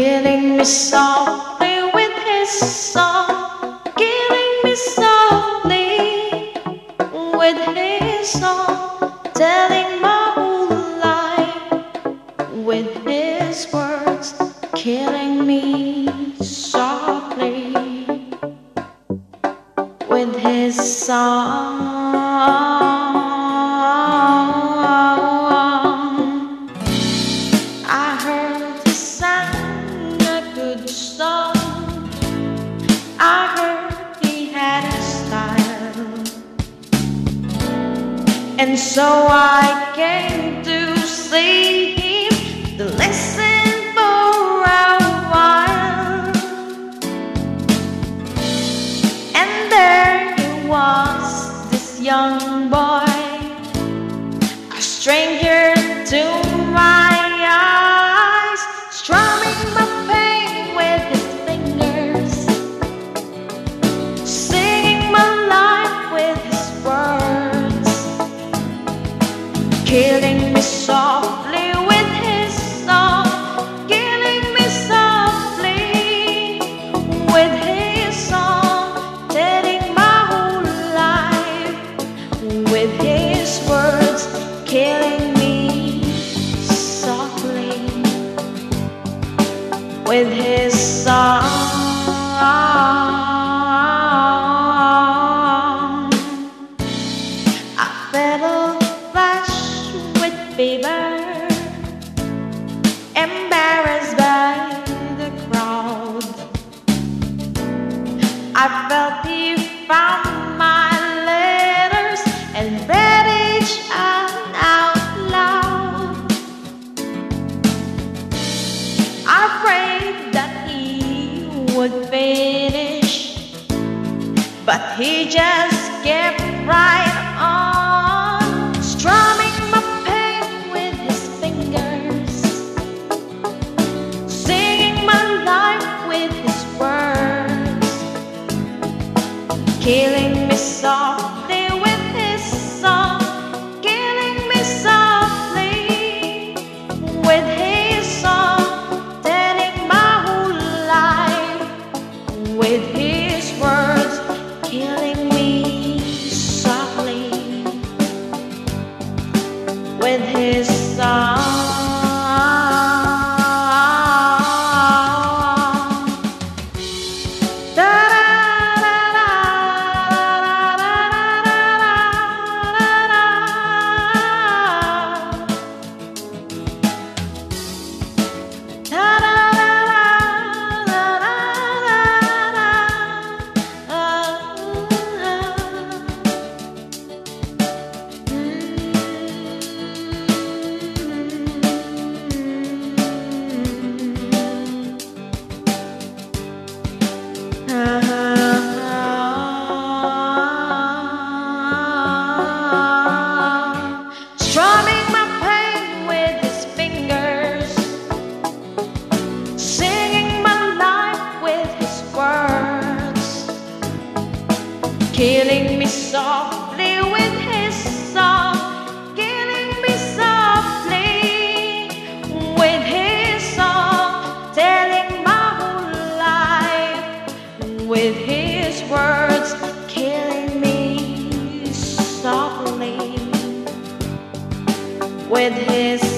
Killing me softly with his song, killing me softly with his song, telling my whole life with his words, killing me softly with his song. And so I came to see him to listen for a while. And there he was, this young boy, a stranger to my killing me softly with his song, killing me softly with his song, telling my whole life with his words, killing me softly with his song. I felt he found my letters and read each out out loud. I prayed that he would finish, but he just kept right with his song. Killing me softly with his song, killing me softly with his song, telling my whole life with his words, killing me softly with his.